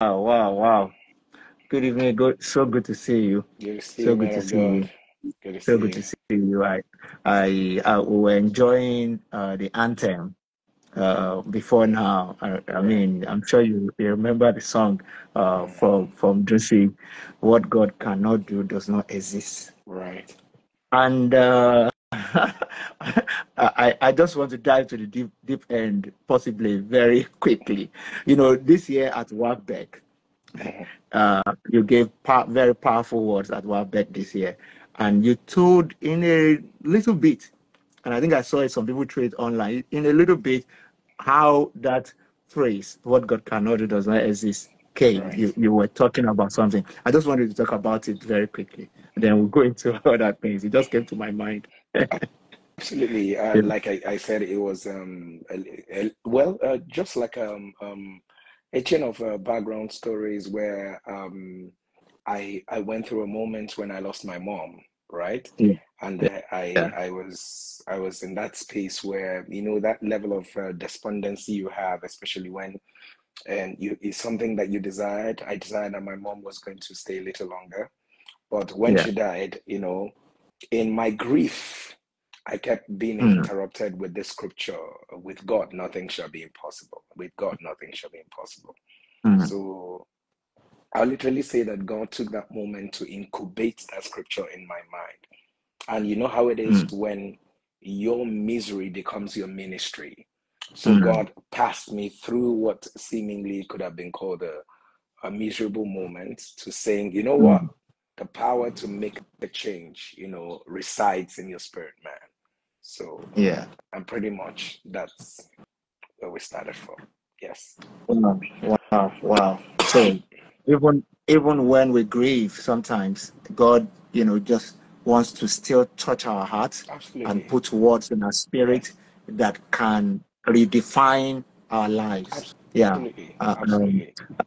wow, wow. Good evening. Good, so good to see you. Good see So you, good to see you. Good to So see good to see you. I, I, I we were enjoying uh, the anthem uh, before now. I, I mean, I'm sure you, you remember the song uh, from from Juicy, "What God cannot do does not exist." Right. And uh, I, I just want to dive to the deep deep end, possibly very quickly. You know, this year at Mhm. uh, you gave pa- very powerful words at Warbeck this year, and you told in a little bit, and I think I saw it. Some people trade online in a little bit how that phrase "what God cannot do does not exist" came. You Right. you were talking about something. I just wanted to talk about it very quickly. And Then we'll go into other things. It just came to my mind. Absolutely. Yeah. Like I, I said, it was um a, a- well, uh, just like um um a chain of uh, background stories where um I I went through a moment when I lost my mom, right? Yeah. And Yeah. I I, I was I was in that space where you know that level of uh, despondency you have, especially when and you it's something that you desired. I desired that my mom was going to stay a little longer, but when she died, you know, in my grief, I kept being Mm, interrupted with this scripture, with God, nothing shall be impossible. With God, nothing shall be impossible. mm, So I'll literally say that God took that moment to incubate that scripture in my mind. And you know how it is mm, when your misery becomes your ministry. So mm, God passed me through what seemingly could have been called a, a miserable moment to saying, you know what? The power to make a change, you know, resides in your spirit, man. So, Yeah. and pretty much that's where we started from. Yes. Wow. Wow. Wow. So even even when we grieve, sometimes God, you know, just wants to still touch our hearts and put words in our spirit that can redefine our lives. Yeah. Absolutely. Uh,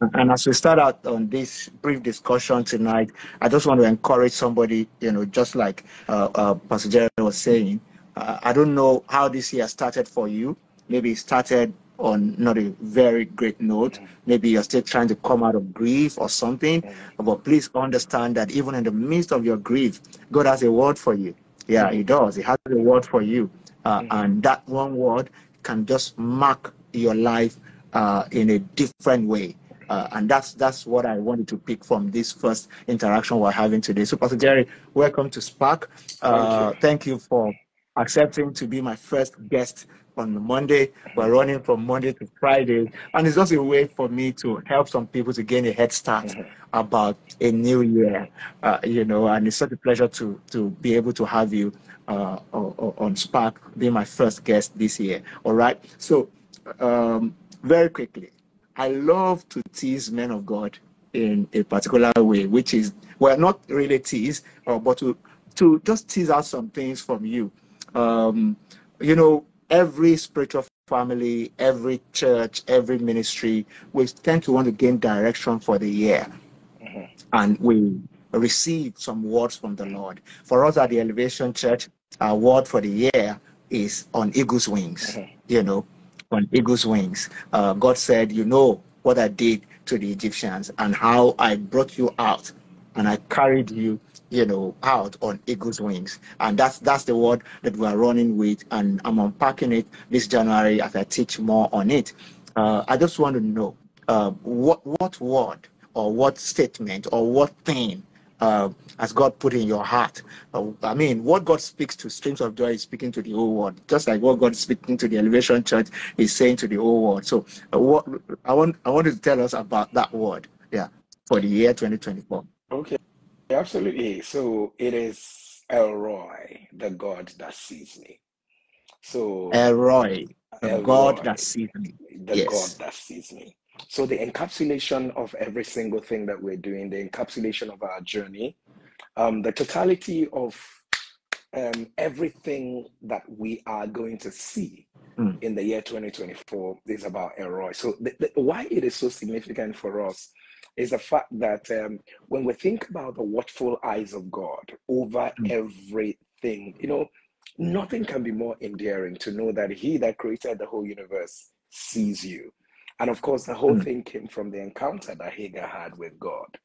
um, and as we start out on this brief discussion tonight, I just want to encourage somebody, you know, just like uh, uh, Pastor Jerry was saying. Uh, I don't know how this year started for you. Maybe it started on not a very great note. Mhm. Maybe you're still trying to come out of grief or something. Mhm. But please understand that even in the midst of your grief, God has a word for you. Yeah, He does. He has a word for you. Uh, Mhm. and that one word can just mark your life uh, in a different way. Uh, and that's that's what I wanted to pick from this first interaction we're having today. So, Pastor Jerry, welcome to Spark. Thank Uh, you. thank you for accepting to be my first guest on Monday. We're running from Monday to Friday, and it's just a way for me to help some people to gain a head start Mhm. about a new year. Uh, you know, and it's such a pleasure to to be able to have you uh, on Spark, being my first guest this year. All right, so um, very quickly, I love to tease men of God in a particular way, which is well, not really tease, uh, but to to just tease out some things from you. Um, you know, every spiritual family, every church, every ministry, we tend to want to gain direction for the year, Mhm. and we receive some words from the Lord. For us at the Elevation Church, our word for the year is on eagle's wings. Mhm. You know, on eagle's wings. Uh, God said, You know what I did to the Egyptians and how I brought you out and I carried you, you know, out on eagle's wings. And that's that's the word that we are running with. And I'm unpacking it this January as I teach more on it. Uh, I just want to know uh, what what word or what statement or what thing uh, has God put in your heart? Uh, I mean, what God speaks to streams of joy is speaking to the whole world, just like what God is speaking to the Elevation Church is saying to the whole world. So, uh, what I want I want you to tell us about that word, yeah, for the year 2024. Okay. Absolutely. So it is El Roi, the God that sees me. So El Roi, the God that sees me. the God Yes. that sees me. So the encapsulation of every single thing that we're doing, the encapsulation of our journey, um, the totality of um, everything that we are going to see Mm, in the year 2024 is about El Roi. So the, the, why it is so significant for us is the fact that um, when we think about the watchful eyes of God over mm, everything, you know, nothing can be more endearing to know that He that created the whole universe sees you. And of course, the whole Mm. thing came from the encounter that Hagar had with God,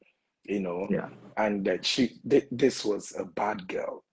you know, Yeah. and that she th- this was a bad girl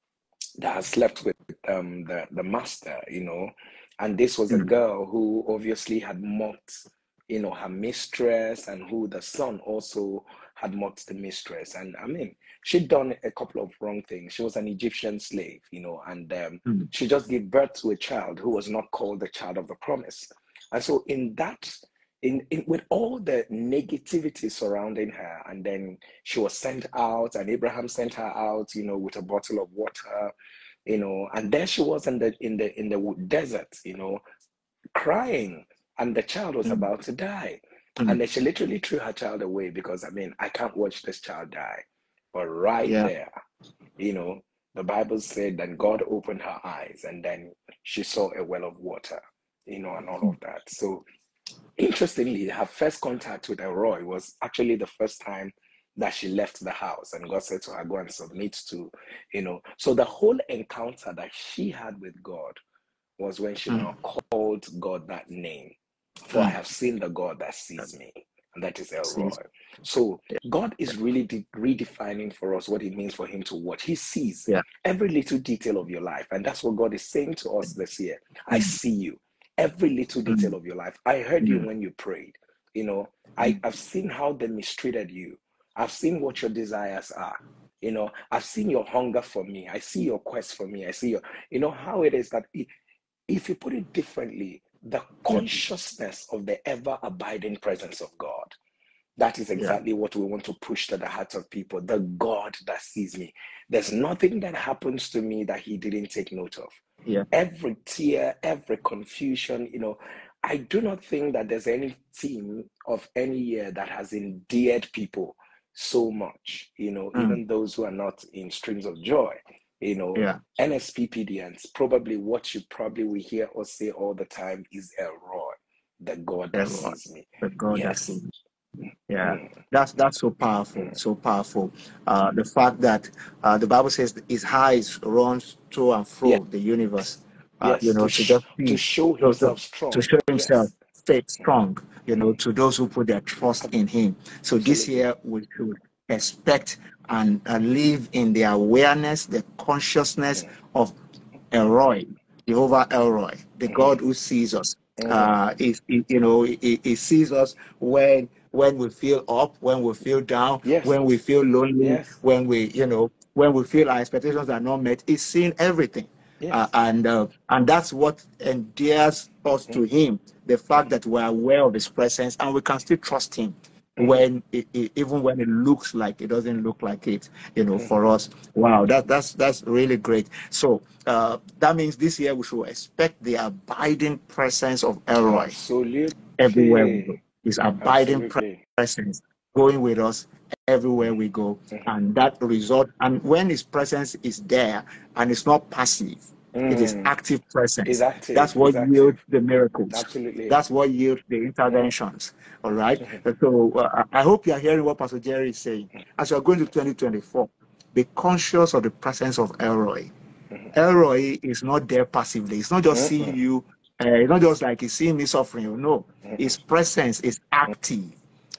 that had slept with um the the master, you know, and this was a Mm. girl who obviously had mocked, you know, her mistress, and who the son also had mocked the mistress. And I mean, she'd done a couple of wrong things. She was an Egyptian slave, you know, and um, Mm. she just gave birth to a child who was not called the child of the promise. And so, in that, in, in with all the negativity surrounding her, and then she was sent out, and Abraham sent her out, you know, with a bottle of water, you know, and there she was in the in the in the desert, you know, crying, and the child was Mm. about to die. Mm. And then she literally threw her child away because I mean, I can't watch this child die. But right Yeah. there, you know, the Bible said that God opened her eyes and then she saw a well of water, you know, and all of that. So interestingly, her first contact with El Roi was actually the first time that she left the house and God said to her, Go and submit to, you know. So the whole encounter that she had with God was when she Mm. now called God that name. For I Mm. have seen the God that sees me, and that is El Roi. So God is really de- redefining for us what it means for Him to watch. He sees Yeah. every little detail of your life, and that's what God is saying to us this year. I Mm. see you, every little Mm. detail of your life. I heard you Mm. when you prayed. You know, I, Mm. I've seen how they mistreated you. I've seen what your desires are. You know, I've seen your hunger for me. I see your quest for me. I see your, you know, how it is that i- if you put it differently, the consciousness of the ever abiding presence of God. That is Yeah. exactly what we want to push to the hearts of people. The God that sees me. There's nothing that happens to me that He didn't take note of. Yeah. Every tear, every confusion, you know, I do not think that there's any team of any year that has endeared people so much, you know, Mm. even those who are not in streams of joy, you know, Yeah. NSPPDNs, probably what you probably will hear us say all the time is El Roi, the God that sees me. The God that Yes. sees. Yeah. That's that's so powerful, so powerful. Uh, the fact that uh, the Bible says His eyes runs to and fro Yeah. the universe, uh, you know, To to just to show to, to, himself to show Himself Yes. faith strong, you know, to those who put their trust in Him. So this year we should expect and, and live in the awareness, the consciousness of El Roi, Jehovah El Roi, the God who sees us. Uh, is is- you know, he, he sees us when when we feel up, when we feel down, Yes. when we feel lonely, Yes. when we you know when we feel our expectations are not met. He's seeing everything, uh, and uh, and that's what endears us to Mm, Him. The fact that we're aware of His presence and we can still trust Him mhm, when it, it, even when it looks like it doesn't look like it you know mhm. for us wow that that's that's really great so uh that means this year we should expect the abiding presence of el roi everywhere we go Absolutely. His abiding Absolutely. presence going with us everywhere we go Mhm. and that result and when his presence is there and it's not passive it is Mm. active presence active. that's what yields the miracles Absolutely. that's what yields the interventions all right Mhm. so uh, i hope you are hearing what pastor jerry is saying as you are going to 2024 be conscious of the presence of el roi Mhm. el roi is not there passively it's not just seeing Mm-mm. you uh, it's not just like he's seeing me suffering you know his Mhm. presence is active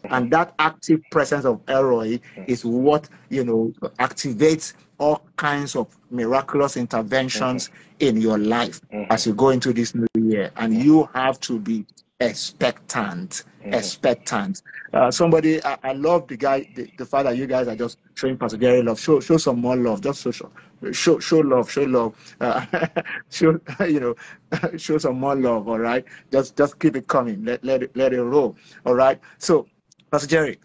Mhm. and that active presence of El Roi Mhm. is what you know activates all kinds of miraculous interventions in your life as you go into this new year and you have to be expectant Mhm. expectant. Uh, somebody I, I love the guy the, the fact that you guys are just showing pastor Jerry love. Show show some more love. Just show show show, show love show love. Uh, show you know show some more love all right? Just just keep it coming. Let, let it let it roll all right? So pastor jerry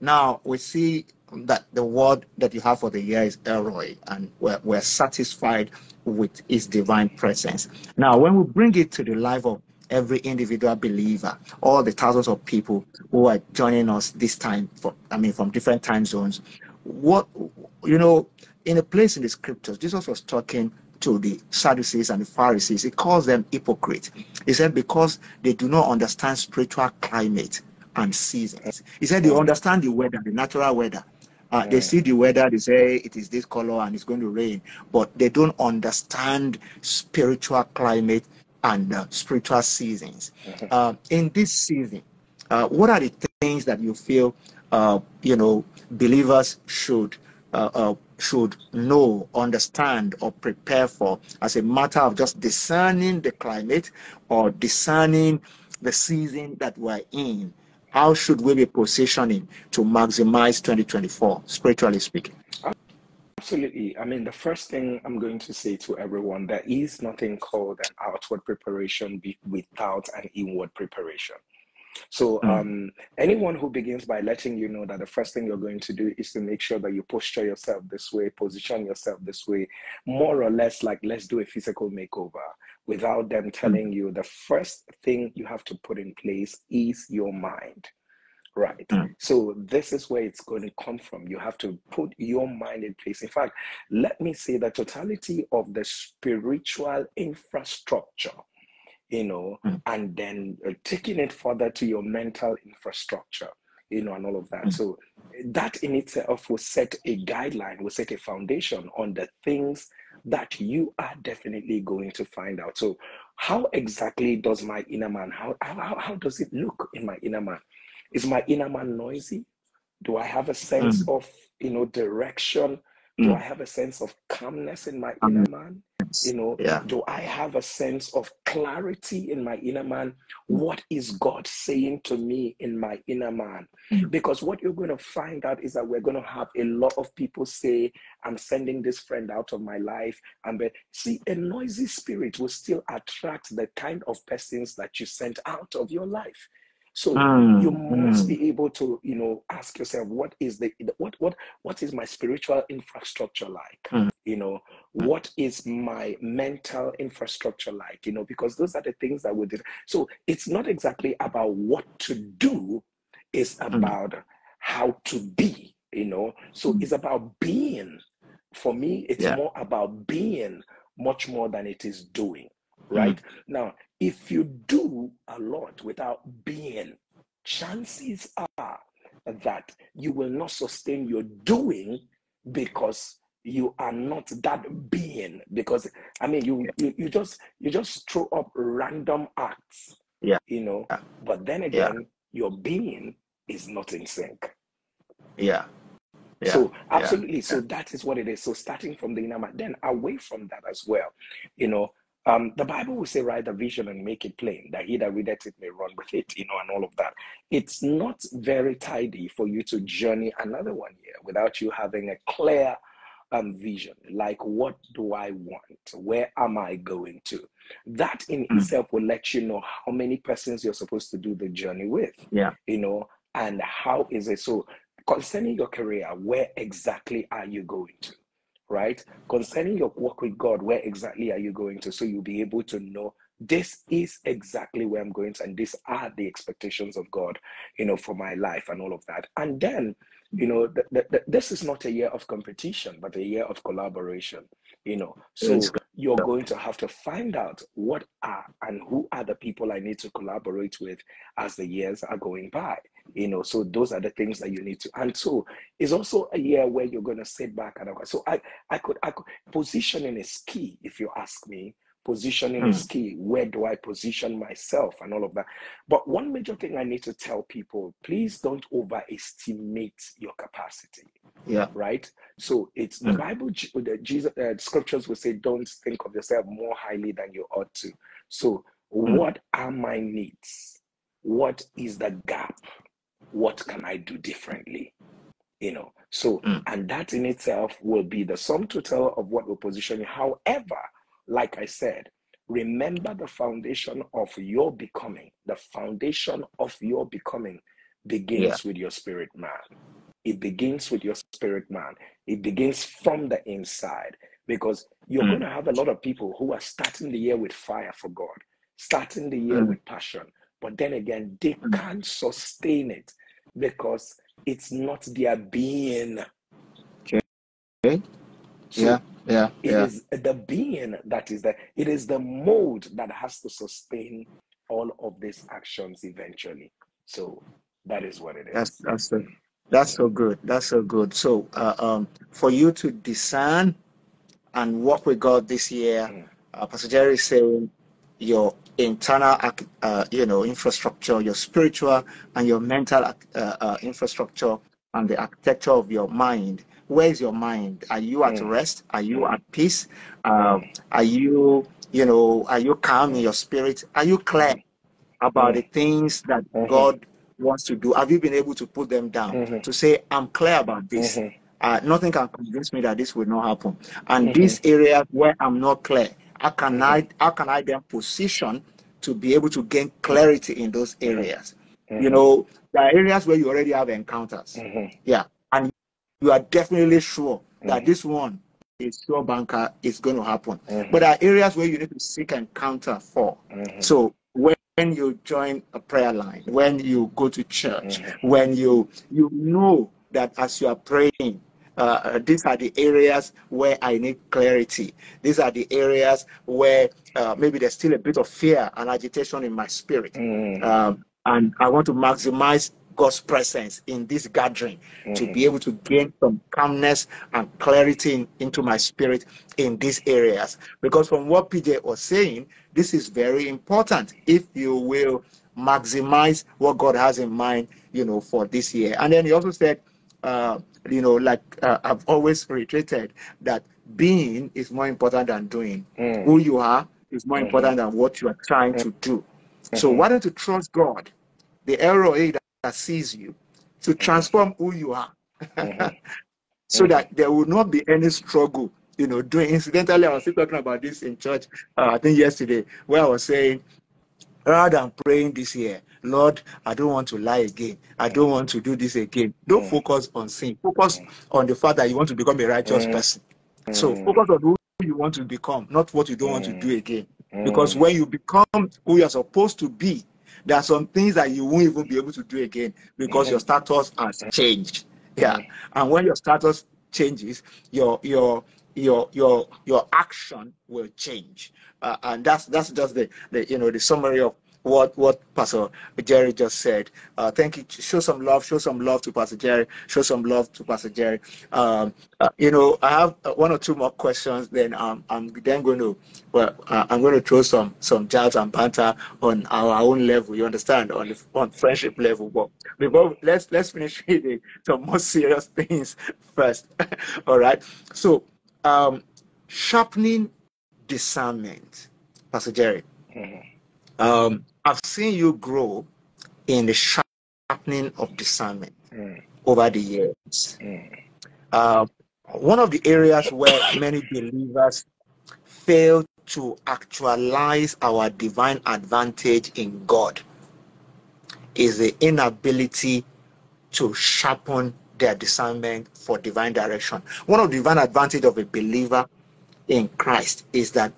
now we see that the word that you have for the year is El Roi, and we're, we're satisfied with his divine presence. Now, when we bring it to the life of every individual believer, all the thousands of people who are joining us this time, for, I mean, from different time zones, what, you know, in a place in the scriptures, Jesus was talking to the Sadducees and the Pharisees. He calls them hypocrites. He said, because they do not understand spiritual climate and seasons. He said they understand the weather, the natural weather. Uh, they Mm. see the weather, they say it is this color and it's going to rain, but they don't understand spiritual climate and uh, spiritual seasons. Uh, in this season, uh, what are the things that you feel uh, you know believers should uh, uh, should know, understand, or prepare for as a matter of just discerning the climate or discerning the season that we're in? How should we be positioning to maximize 2024, spiritually speaking? Absolutely. I mean, the first thing I'm going to say to everyone there is nothing called an outward preparation without an inward preparation. So, mm. um, anyone who begins by letting you know that the first thing you're going to do is to make sure that you posture yourself this way, position yourself this way, more or less like let's do a physical makeover, without them hmm. telling you the first thing you have to put in place is your mind. Right. Mm. So this is where it's going to come from. You have to put your mind in place. In fact, let me say the totality of the spiritual infrastructure you know, mm. and then uh, taking it further to your mental infrastructure, you know, and all of that. Mm. So that in itself will set a guideline, will set a foundation on the things that you are definitely going to find out. So how exactly does my inner man, how, how, how does it look in my inner man? Is my inner man noisy? Do I have a sense mm. of, you know, direction? Do mm. I have a sense of calmness in my inner man? You know, yeah. do I have a sense of clarity in my inner man? What is God saying to me in my inner man? Mm-hmm. Because what you're going to find out is that we're going to have a lot of people say, I'm sending this friend out of my life. And but see, a noisy spirit will still attract the kind of persons that you sent out of your life. So mm, you must mm. be able to, you know, ask yourself, what is the what what what is my spiritual infrastructure like? Mm. You know, what is my mental infrastructure like? You know, because those are the things that we did. So it's not exactly about what to do; it's mm. about how to be. You know, so mm. it's about being. For me, it's yeah. more about being much more than it is doing right? Mm. Now, if you do a lot without being, chances are that you will not sustain your doing because you are not that being. Because i mean you you, you just you just throw up random acts yeah. you know? But then again yeah. your being is not in sync. Yeah. Yeah, so absolutely. Yeah, so that is what it is. So starting from the inner man then away from that as well you know um, the Bible will say, write the vision and make it plain, that he that readeth it may run with it, you know, and all of that. It's not very tidy for you to journey another one year without you having a clear um, vision. Like, what do I want? Where am I going to? That in mm. itself will let you know how many persons you're supposed to do the journey with. Yeah. You know, and how is it so concerning your career, where exactly are you going to? Right? Concerning your work with God, where exactly are you going to? So you'll be able to know this is exactly where I'm going to, and these are the expectations of God, you know, for my life and all of that. And then, you know, this is not a year of competition, but a year of collaboration, you know. So you're going to have to find out what are and who are the people I need to collaborate with as the years are going by you know so those are the things that you need to and so it's also a year where you're going to sit back and so i i could i could positioning is key if you ask me. Positioning is key. Where do i position myself and all of that? But one major thing i need to tell people please don't overestimate your capacity yeah. right? So it's the bible the jesus uh, scriptures will say don't think of yourself more highly than you ought to. So mm. what are my needs? What is the gap what can I do differently? You know, so, mm. and that in itself will be the sum total of what will position you. However, like I said, remember the foundation of your becoming. The foundation of your becoming begins yeah. with your spirit man. It begins with your spirit man. It begins from the inside because you're mm. going to have a lot of people who are starting the year with fire for God, starting the year mm. with passion, but then again, they mm. can't sustain it because it's not their being. Okay. So yeah, yeah. It yeah. is the being that is there. It is the mode that has to sustain all of these actions eventually. So that is what it is. That's that's so, that's so good. That's so good. So uh, um, for you to discern and work with God this year, mm. uh, Pastor Jerry is saying your internal, uh, you know, infrastructure, your spiritual and your mental uh, uh, infrastructure, and the architecture of your mind. Where is your mind? Are you at Mm. rest? Are you Mm. at peace? Um, are you, you know, are you calm in your spirit? Are you clear about the Mm. things that Mhm. God wants to do? Have you been able to put them down Mhm. to say, I'm clear about this? Mhm. Uh, nothing can convince me that this will not happen. And these areas where I'm not clear, how can. I how can I then position to be able to gain clarity in those areas? You Mhm. know, there are areas where you already have encounters. Mhm. Yeah. And you are definitely sure that Mhm. this one is your banker is going to happen. But Mhm. there are areas where you need to seek encounter for. Mhm. So when you join a prayer line, when you go to church, when you you know that as you are praying, uh, these are the areas where I need clarity. These are the areas where uh, maybe there's still a bit of fear and agitation in my spirit. Mhm. Um, and I want to maximize God's presence in this gathering to Mhm. be able to gain some calmness and clarity in- into my spirit in these areas. Because from what PJ was saying, this is very important if you will maximize what God has in mind, you know, for this year. And then he also said, uh, you know, like uh, I've always reiterated that being is more important than doing. Mm. Who you are is more Mhm. important than what you are trying to do. So Mhm. why don't you trust God, the El Roi that, that sees you, to transform who you are, Mhm. so that there will not be any struggle. You know, doing incidentally, I was still talking about this in church. Uh, I think yesterday, where I was saying rather than praying this year, Lord, I don't want to lie again. I don't want to do this again. Don't Mm. focus on sin. Focus on the fact that you want to become a righteous Mm. person. So Mm. focus on who you want to become, not what you don't want to do Mm. again. Because when you become who you're supposed to be, there are some things that you won't even be able to do again because your status has changed. Yeah. And when your status changes, your your your your your action will change. Uh, and that's that's just the, the you know the summary of what what Pastor Jerry just said. Uh, thank you. Show some love. Show some love to Pastor Jerry. Show some love to Pastor Jerry. Um, uh, you know, I have uh, one or two more questions. Then um, I'm then going to well, uh, I'm going to throw some some jabs and banter on our own level. You understand on the on friendship level. But before let's let's finish the, some more serious things first. All right. So um, sharpening discernment, Pastor Jerry. Mhm. Um, I've seen you grow in the sharpening of discernment Mm. over the years. Mm. Uh, one of the areas where many believers fail to actualize our divine advantage in God is the inability to sharpen their discernment for divine direction. One of the divine advantage of a believer in Christ is that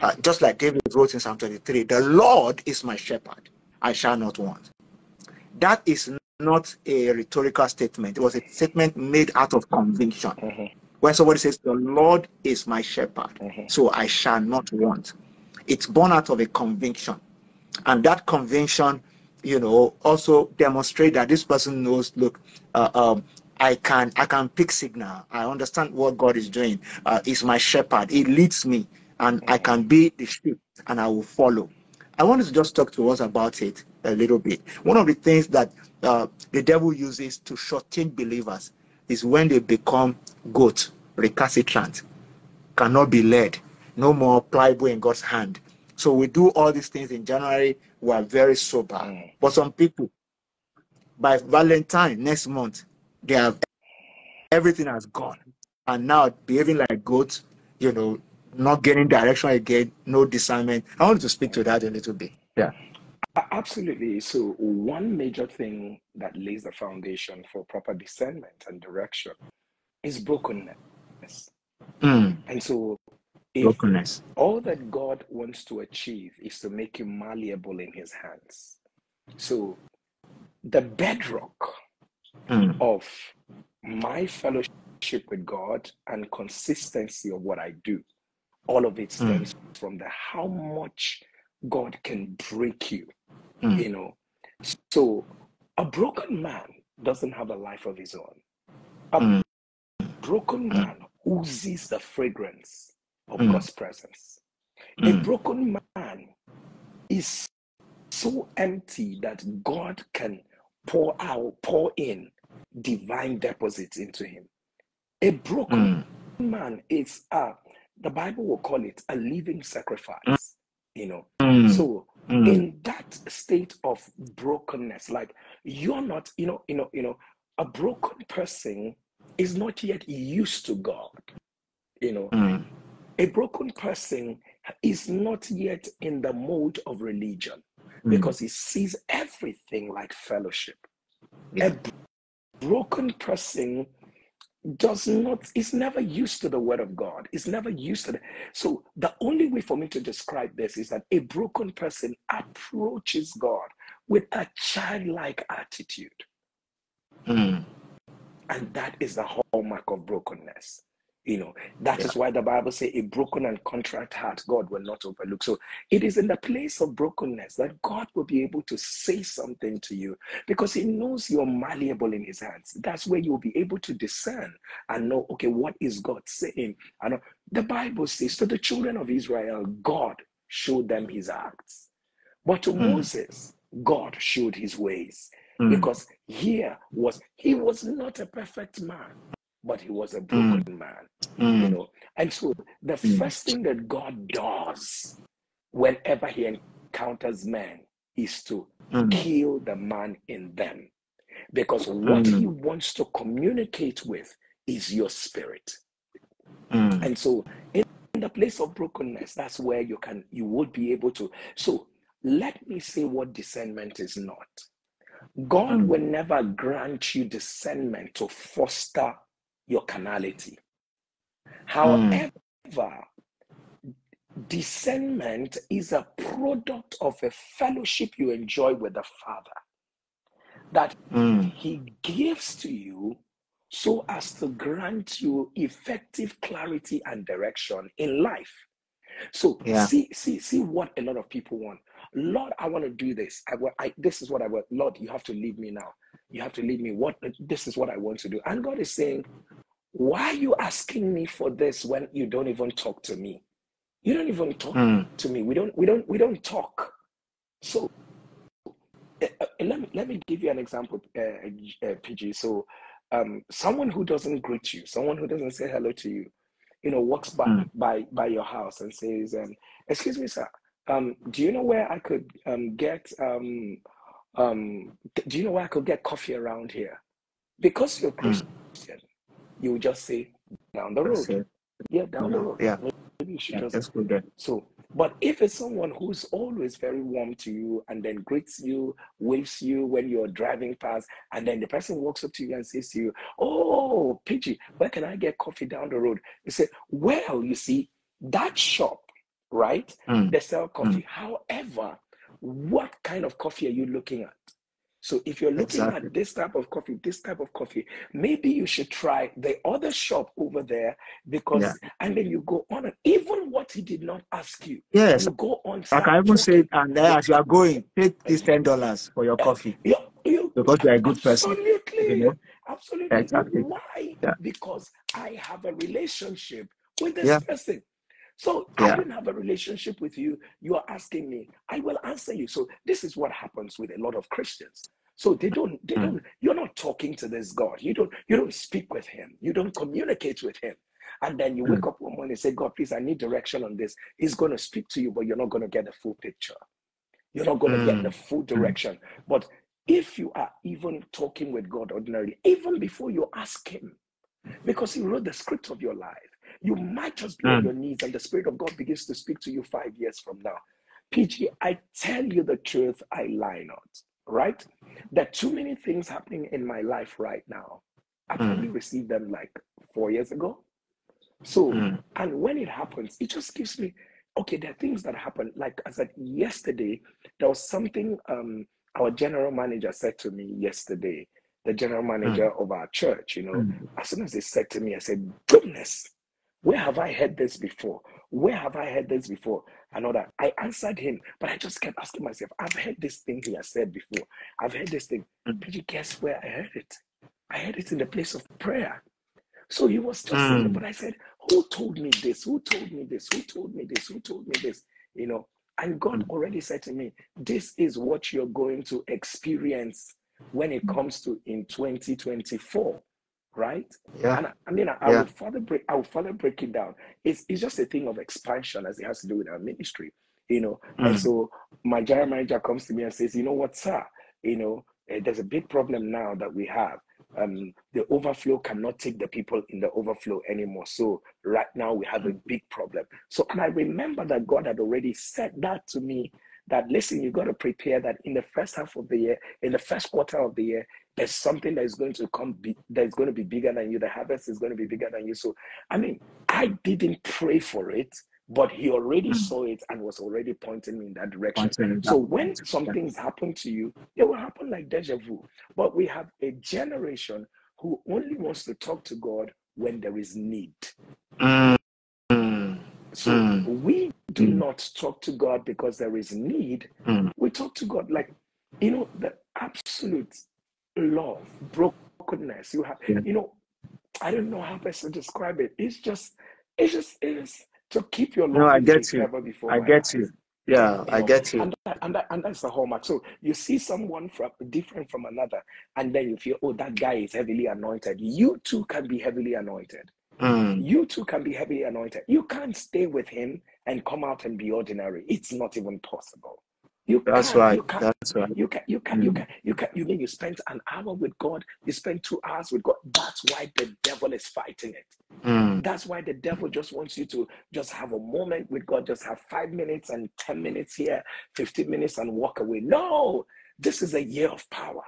Uh, just like David wrote in Psalm 23, the Lord is my shepherd, I shall not want. That is not a rhetorical statement. It was a statement made out of conviction. Mhm. When somebody says, The Lord is my shepherd, Mhm. so I shall not want, it's born out of a conviction. And that conviction, you know, also demonstrate that this person knows, look, uh, um, I can I can pick signal. I understand what God is doing. Uh, is my shepherd. He leads me, and I can be the sheep, and I will follow. I wanted to just talk to us about it a little bit. One of the things that uh, the devil uses to shorten believers is when they become goat, recalcitrant, cannot be led, no more pliable in God's hand. So we do all these things in January. We are very sober. Mm. But some people, by Valentine next month, they have everything has gone, and now behaving like goats. You know, not getting direction again, no discernment. I want to speak to that a little bit. Yeah. Absolutely. So, one major thing that lays the foundation for proper discernment and direction is brokenness. Mm, And so, if brokenness. all that God wants to achieve is to make you malleable in His hands, so the bedrock Mm, of my fellowship with God and consistency of what I do, all of it mm, stems from the how much God can break you, mm, you know. So a broken man doesn't have a life of his own. A mm, broken mm, man oozes the fragrance of mm, God's presence. A broken man is so empty that God can pour out, pour in divine deposits into him. A broken Mm. man is a, the Bible will call it a living sacrifice, you know. Mm. So Mm. in that state of brokenness, like you're not, you know, you know, you know, a broken person is not yet used to God, you know. Mm. A broken person is not yet in the mode of religion. Because he sees everything like fellowship. Yeah. A broken person does not is never used to the word of god is never used to the so the only way for me to describe this is that a broken person approaches god with a childlike attitude Mm. and that is the hallmark of brokenness you know that Yeah. is why the bible says a broken and contrite heart god will not overlook so it is in the place of brokenness that god will be able to say something to you because he knows you're malleable in his hands that's where you'll be able to discern and know okay what is god saying And the bible says to the children of israel god showed them his acts but to Mm. moses god showed his ways Mm. because here was he was not a perfect man but he was a broken man you Mm. know and so the Mm. first thing that god does whenever he encounters men is to Mm. kill the man in them because what Mm. he wants to communicate with is your spirit Mm. and so in the place of brokenness that's where you can you would be able to so let me say what discernment is not god Mm. will never grant you discernment to foster your carnality Mm. however discernment is a product of a fellowship you enjoy with the father that Mm. he gives to you so as to grant you effective clarity and direction in life. So Yeah. see, see, see what a lot of people want. Lord, I want to do this. I, I this is what I want. Lord, you have to lead me now. You have to lead me. What this is what I want to do. And God is saying, Why are you asking me for this when you don't even talk to me? You don't even talk Mm. to me. We don't, we don't, we don't talk. So uh, let me let me give you an example, uh, uh, PG. So, um, someone who doesn't greet you, someone who doesn't say hello to you, you know, walks by Mm. by by your house and says, um, "Excuse me, sir. Um, do you know where I could um, get um, um, do you know where I could get coffee around here?" Because you're Mm. You would just say, "Down the road." Yeah, down the road. Yeah. Maybe you should Yeah. just That's good. So, but if it's someone who's always very warm to you and then greets you, waves you when you're driving past, and then the person walks up to you and says to you, Oh, PG, where can I get coffee down the road? You say, Well, you see, that shop, right? Mm. They sell Mm. coffee. However, what kind of coffee are you looking at? So if you're looking Exactly. at this type of coffee, this type of coffee, maybe you should try the other shop over there Yeah. because, and then you go on and even what he did not ask you, Yes. you go on, I can even say, and then as you are going, take this ten dollars for your yeah, coffee you, you, because you are a good person. You absolutely, know. absolutely. Exactly. Why? Yeah. Because I have a relationship with this Yeah. person. So I Yeah. don't have a relationship with you. You are asking me. I will answer you. So this is what happens with a lot of Christians. So they don't, they Mm. don't, you're not talking to this God. You don't, you don't speak with him. You don't communicate with him. And then you wake Mm. up one morning and say, God, please, I need direction on this. He's going to speak to you, but you're not going to get the full picture. You're not going to get the Mm. full direction. But if you are even talking with God ordinarily, even before you ask Him, because He wrote the script of your life, you might just be on your knees and the Spirit of God begins to speak to you five years from now. PG, I tell you the truth, I lie not, right? There are too many things happening in my life right now. I probably Mm. received them like four years ago. So, Mm. and when it happens, it just gives me, okay, there are things that happen. Like I said yesterday, there was something um our general manager said to me yesterday, the general Mm. manager of our church, you know, Mm. as soon as he said to me, I said, goodness, where have I heard this before? Where have I heard this before? I know that I answered him, but I just kept asking myself, I've heard this thing he has said before. I've heard this thing. Did you guess where I heard it? I heard it in the place of prayer. So he was just saying Mm. but I said, who told me this? Who told me this? Who told me this? Who told me this? You know, and God Mm. already said to me, this is what you're going to experience when it comes to in 2024, right? Yeah. And I, I mean, I, I Yeah. would further break, I would further break it down. It's, it's just a thing of expansion as it has to do with our ministry, you know. And Mm. so my general manager comes to me and says, you know what, sir, you know, eh, there's a big problem now that we have. Um, the overflow cannot take the people in the overflow anymore. So right now we have a big problem. So and I remember that God had already said that to me. That listen, you got to prepare that in the first half of the year, in the first quarter of the year, there's something that is going to come be, that is going to be bigger than you. The harvest is going to be bigger than you. So I mean, I didn't pray for it, but he already Mm. saw it and was already pointing me in that direction. Continue So that. when some things happen to you, it will happen like deja vu. But we have a generation who only wants to talk to God when there is need. Mm. Mm. So Mm. we do Mm. not talk to God because there is need. Mm. We talk to God like, you know, the absolute love, brokenness. You have, Yeah. you know, I don't know how best to describe it. It's just, it's just, it is to keep your No, I get you. I get eyes. you. Yeah, You I know, get you. and that, and that, and that's the hallmark. So you see someone from different from another, and then you feel, oh, that guy is heavily anointed. You too can be heavily anointed. Mm. You too can be heavily anointed. You can't stay with him and come out and be ordinary. It's not even possible. You That's can't. right. You can't. That's right. You can, you can, you Mm. can, you can, you mean you spent an hour with God, you spent two hours with God. That's why the devil is fighting it. Mm. That's why the devil just wants you to just have a moment with God, just have five minutes and 10 minutes here, 15 minutes and walk away. No, this is a year of power.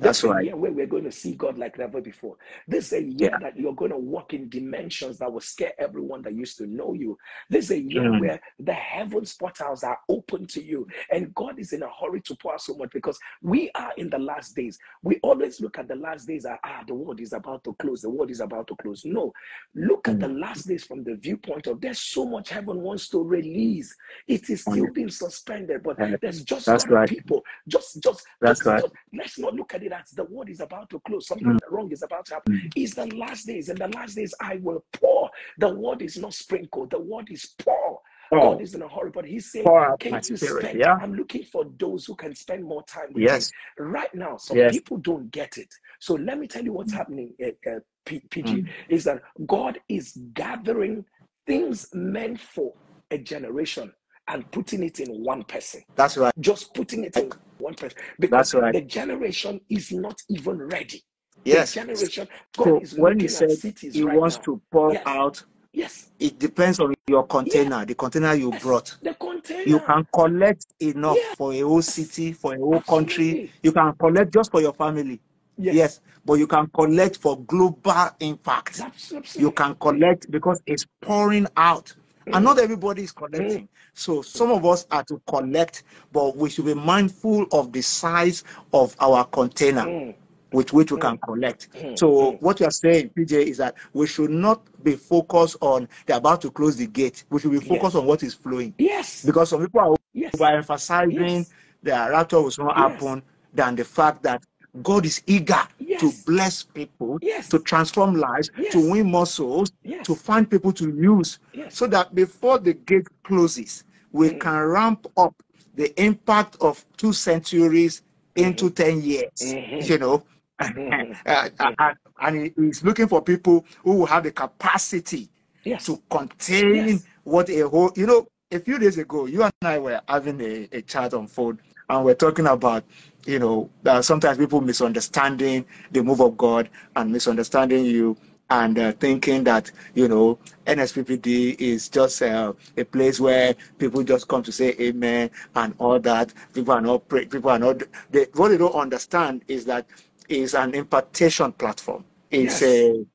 That's a right. year where we're going to see God like never before. This is a year Yeah. that you're going to walk in dimensions that will scare everyone that used to know you. This is a year Mm. where the heavens portals are open to you. And God is in a hurry to pour out so much because we are in the last days. We always look at the last days as, ah, the world is about to close. The world is about to close. No, look at Mm. the last days from the viewpoint of there's so much heaven wants to release. It is still being suspended, but there's just That's right. people. Just, just, That's just, right. just let's not look at it as the world is about to close. Something Mm. wrong is about to happen. Mm. It's the last days. and the last days, I will pour. The word is not sprinkled. The word is pour. God Oh, is in a hurry, but He's saying, Can you spirit. spend? Yeah. I'm looking for those who can spend more time with me. Right now, some Yes. people don't get it. So let me tell you what's happening, uh, uh, P- PG, Mm. is that God is gathering things meant for a generation and putting it in one person. That's right. Just putting it in one person. Because That's right. the generation is not even ready. The Yes. generation, God So is when he said he right wants now. to pour Yes, out, yes, it depends on your yes, container, the container you yes. brought. The container. You can collect enough Yes, for a whole city, for a whole country. You can collect just for your family. Yes, Yes, but you can collect for global impact. abs- You can collect because it's pouring out. And not Mm, everybody is mm, collecting. So some of us are to collect, but we should be mindful of the size of our container mm, with which we mm, can collect. mm, So mm. what you are saying, PJ, is that we should not be focused on they're about to close the gate. We should be focused Yes, on what is flowing. yes, Because some people are yes, overemphasizing yes, the rapture will not yes, happen than the fact that God is eager to bless people, to transform lives, to win more souls, to find people to use, yes. so that before the gate closes, we Mm, can ramp up the impact of two centuries into mhm, 10 years, mhm, you know. Uh, mhm. and and he- he's looking for people who will have the capacity Yes, to contain yes, what a whole you know a few days ago you and i were having a, a chat on phone and we're talking about you know that sometimes people misunderstanding the move of god and misunderstanding you and uh, thinking that you know NSPPD is just uh, a place where people just come to say amen and all that. People are not pray, people are not. They, what they don't understand is that it's an impartation platform. It's yes. a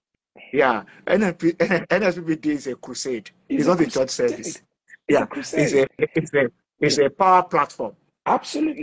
yeah, NSP, NSPPD is a crusade. It's It's a not a church service. It's a Yeah, it's a it's a it's a power platform.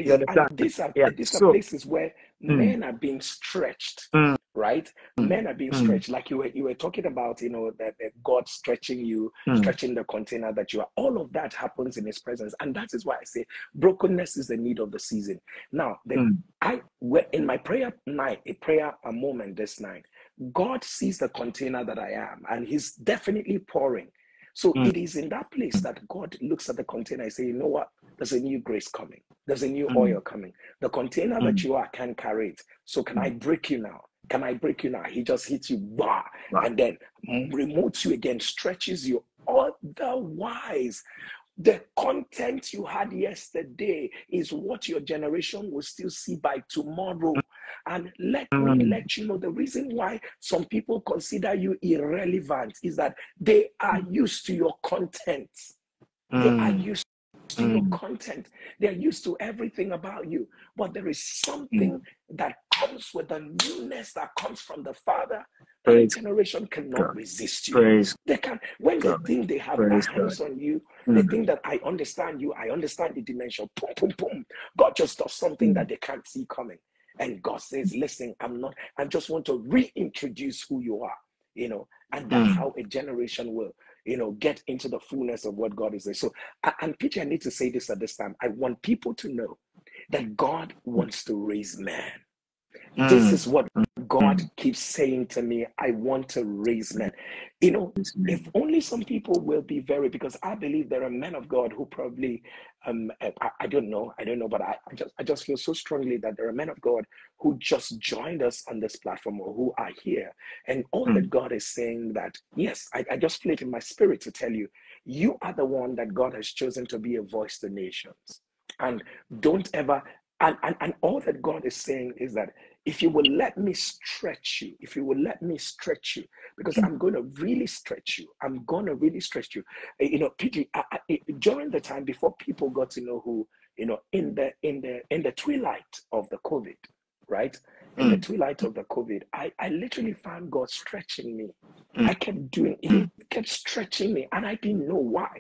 You Absolutely. And these are Yeah. these are So places where mm, men are being stretched. mm, right? Mm. Men are being Mm. stretched, like you were you were talking about, you know, that, that God stretching you, Mm. stretching the container that you are. All of that happens in His presence, and that is why I say brokenness is the need of the season. Now, the, Mm. I were in my prayer night, a prayer a moment this night. God sees the container that I am, and He's definitely pouring. So it is in that place that God looks at the container and say, you know what? There's a new grace coming. There's a new Mm. oil coming. The container that Mm. you are can't carry it. So can I break you now? Can I break you now? He just hits you, bah, Wow. and then removes you again, stretches you. Otherwise, the content you had yesterday is what your generation will still see by tomorrow. And let me Mm. let you know the reason why some people consider you irrelevant is that they are used to your content. They are Mm. used to your Mm. content. They're used to everything about you. But there is something that comes with the newness that comes from the Father that a generation cannot God. resist you. Praise They can when they think they have Praise their hands God. on you, they Mm. think that I understand you, I understand the dimension. Boom, boom, boom. God just does something Mm. that they can't see coming. And God says, Listen, I'm not, I just want to reintroduce who you are, you know, and that's Mm. how a generation will, you know, get into the fullness of what God is saying. So, and Peter, I need to say this at this time. I want people to know that God wants to raise men. This Mm. is what God Mm. keeps saying to me. I want to raise men. You know, if only some people will be very, because I believe there are men of God who probably, um, I, I don't know, I don't know, but I, I just, I just feel so strongly that there are men of God who just joined us on this platform or who are here, and all Mm. that God is saying that yes, I, I just feel it in my spirit to tell you, you are the one that God has chosen to be a voice to nations, and don't ever. And, and, and all that God is saying is that if you will let me stretch you, if you will let me stretch you, because I'm going to really stretch you, I'm going to really stretch you. Eh, You know, PG, I, I, during the time before people got to know who, you know, in the in the in the twilight of the COVID, right? In the Mm. twilight of the COVID, I, I literally found God stretching me. Mm. I kept doing, He Mm. kept stretching me, and I didn't know why.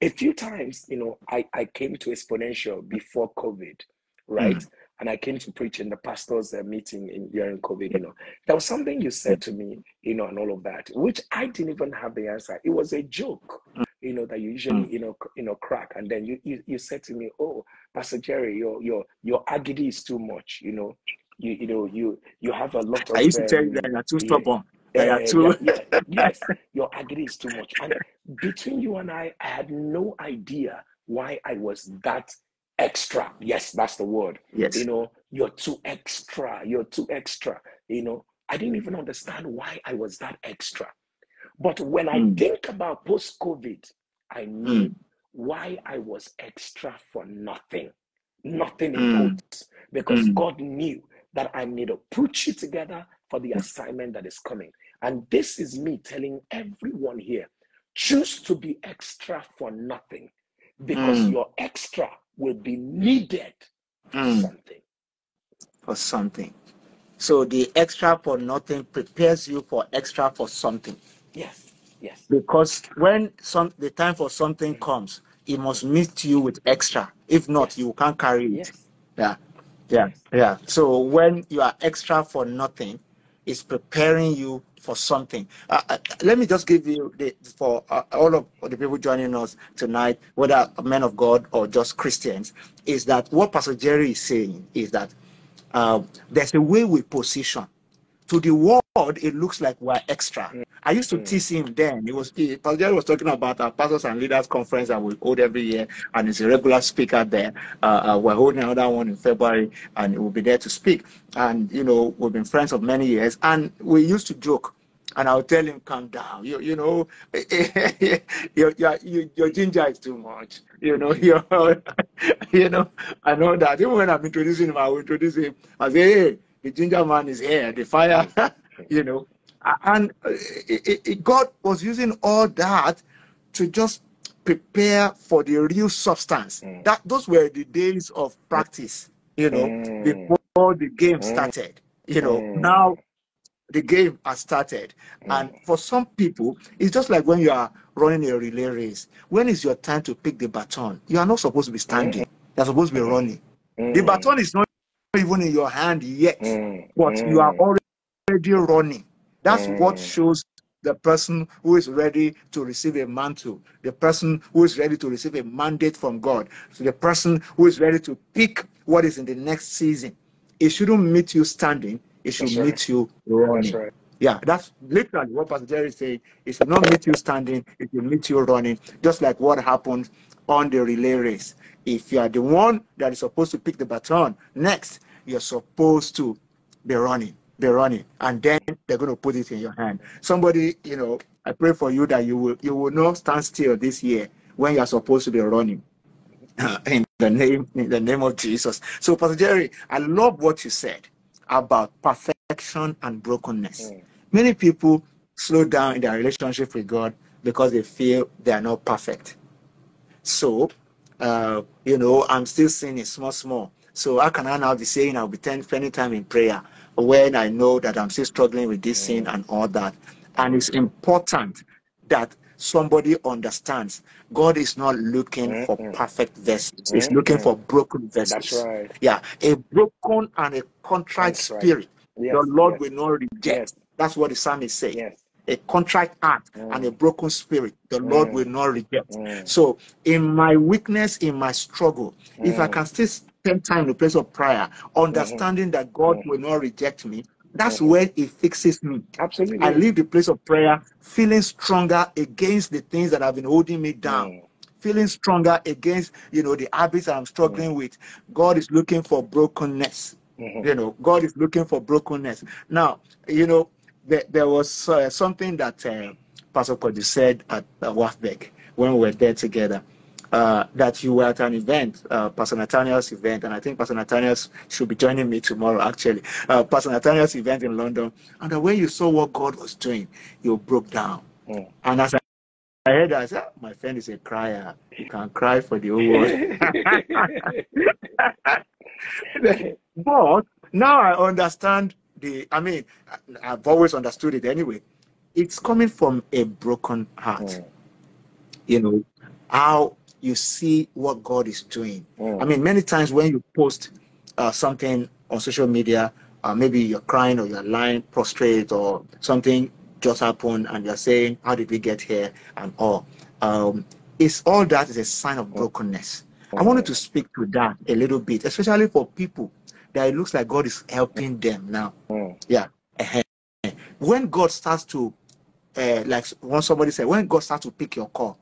A few times, you know, I, I came to Exponential before COVID, right? Mm. And I came to preach in the pastor's uh, meeting in during COVID, you know. There was something you said to me, you know, and all of that, which I didn't even have the answer. It was a joke, you know, that you usually, Mm. you know, you know, crack. And then you you, you said to me, Oh, Pastor Jerry, your your your agony is too much, you know. You you know, you you have a lot I of used to tell you that um you're too stubborn. That you're uh, yeah, too. yeah, yes, your agony is too much. And between you and I, I had no idea why I was that extra. Yes, that's the word. Yes. You know, you're too extra. You're too extra. You know, I didn't even understand why I was that extra. But when I Mm. think about post COVID, I knew Mm. why I was extra for nothing, nothing in Mm. because Mm. God knew that I need to put you together for the assignment that is coming. And this is me telling everyone here choose to be extra for nothing because Mm. your extra will be needed for Mm. something. For something. So the extra for nothing prepares you for extra for something. Yes, yes, Because when some the time for something Mm. comes, it must meet you with extra. If not, yes, you can't carry it. yes, Yeah. Yeah. yes. Yeah. So when you are extra for nothing, it's preparing you for something. Uh, uh, let me just give you the for uh, all of the people joining us tonight, whether men of God or just Christians, is that what Pastor Jerry is saying is that uh, there's a way we position. To the world, it looks like we're extra. I used to Mm. tease him then. It was he, Pastor Jerry was talking about our pastors and leaders conference that we hold every year, and he's a regular speaker there. Uh, uh, we're holding another one in February, and he will be there to speak. And you know, we've been friends of many years, and we used to joke. And I'll tell him, calm down. You, you know, your, your, your, your ginger is too much. You know, your, you know, I know that. Even when I'm introducing him, I will introduce him. I say, hey, the ginger man is here, the fire, you know. And uh, it, it, God was using all that to just prepare for the real substance. Mm. That those were the days of practice, you know, Mm. before the game Mm. started. You know, Mm. now the game has started. And Mm. for some people, it's just like when you are running a relay race. When is your time to pick the baton? You are not supposed to be standing. You're supposed to be running. The baton is not even in your hand yet, but you are already running. That's what Mm. shows the person who is ready to receive a mantle, the person who is ready to receive a mandate from God, so the person who is ready to pick what is in the next season. It shouldn't meet you standing, it should That's right. meet you That's running. right. Yeah, that's literally what Pastor Jerry is saying. It should not meet you standing, it will meet you running, just like what happened on the relay race. If you are the one that is supposed to pick the baton next, you're supposed to be running, be running, and then they're going to put it in your hand. Somebody, you know, I pray for you that you will you will not stand still this year when you are supposed to be running. in the name in the name of Jesus. So, Pastor Jerry, I love what you said about perfection and brokenness. Mm. Many people slow down in their relationship with God because they feel they are not perfect. So, uh, you know, I'm still sinning small, small. So how can I now be saying I'll be ten- spending time in prayer when I know that I'm still struggling with this sin and all that? And it's important that somebody understands God is not looking for Mm-mm. perfect vessels. He's looking for broken That's vessels. right. Yeah, a broken and a contrite That's right. spirit, Yes. the Lord Yes. will not reject. Yes. That's what the psalmist said Yes. a contrite heart and a Mm. broken spirit, the Lord Mm. will not reject. Mm. So, in my weakness, in my struggle, if I Mm. can still spend time in the place of prayer, Mhm. understanding that God Mhm. will not reject me, that's Mhm. where it fixes me. Absolutely. I leave the place of prayer feeling stronger against the things that have been holding me down. Mm. Feeling stronger against, you know, the habits I'm struggling with. God is looking for brokenness. Mhm. You know, God is looking for brokenness. Now, you know, there, there was uh, something that uh, Pastor Koji said at uh, WAFBEC when we were there together. Uh, that you were at an event, uh, Pastor Nathaniel's event, and I think Pastor Nathaniel should be joining me tomorrow. Actually, uh, Pastor Nathaniel's event in London, and the way you saw what God was doing, you broke down. Mm. And as I I heard that, I said, "Ah, my friend is a crier. He can cry for the whole world. but now I understand the, I mean, I've always understood it anyway. It's coming from a broken heart. Mm. You know, how you see what God is doing. Mm. I mean, many times when you post uh, something on social media, uh, maybe you're crying or you're lying prostrate or something just happened and you're saying, How did we get here? and all. Um, it's all that is a sign of brokenness. I wanted to speak to that a little bit, especially for people that it looks like God is helping them now. Mm. Yeah. When God starts to, uh, like when somebody said, when God starts to pick your call,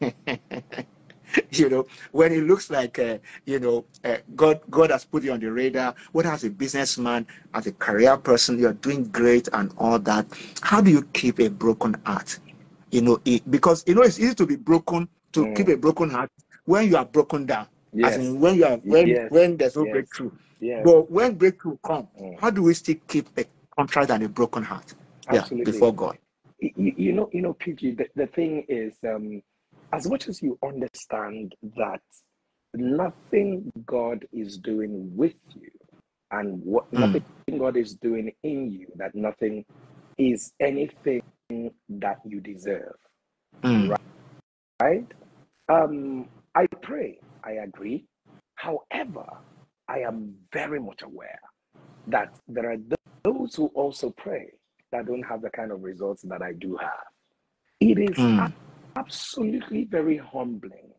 you know, when it looks like, uh, you know, uh, God, God has put you on the radar, whether as a businessman, as a career person, you're doing great and all that. How do you keep a broken heart? You know, it, because you know it's easy to be broken, to Mm. keep a broken heart when you are broken down. As in when you are when Yes. when there's no Yes. breakthrough. Yes. But when breakthrough come, Mm. how do we still keep a contrite and a broken heart? Yeah, Absolutely. before God. you, you know, you know, PG. The, the thing is, um, as much as you understand that nothing God is doing with you, and what Mm. nothing God is doing in you, that nothing is anything that you deserve, Mm. right? Um, I pray, I agree. However, I am very much aware that there are th- those who also pray that don't have the kind of results that I do have. It is Mm. Absolutely very humbling.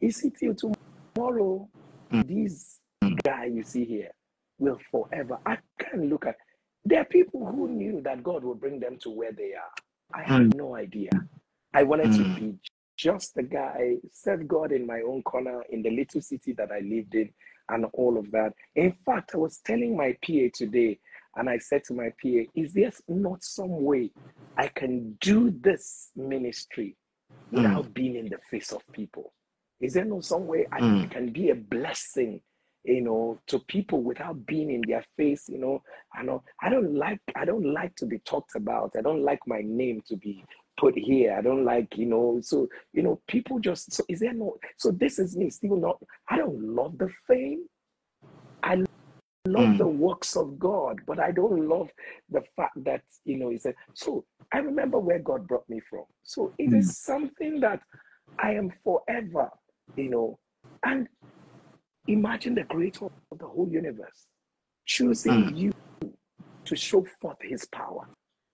Is it till tomorrow, Mm. this guy you see here will forever. I can look at. There are people who knew that God would bring them to where they are. I had Mm. no idea. I wanted to be just the guy, serve God in my own corner in the little city that I lived in, and all of that. In fact, I was telling my PA today, and I said to my PA, Is there not some way I can do this ministry Mm. without being in the face of people? Is there no some way I Mm. can be a blessing, you know, to people without being in their face? You know, I know I don't like I don't like to be talked about. I don't like my name to be put here. I don't like, you know, so you know, people just so is there no so this is me still not I don't love the fame. I love the Mm. works of God, but I don't love the fact that you know he said. So I remember where God brought me from. So it Mm. is something that I am forever, you know. And imagine the creator of the whole universe choosing Mm. you to show forth his power.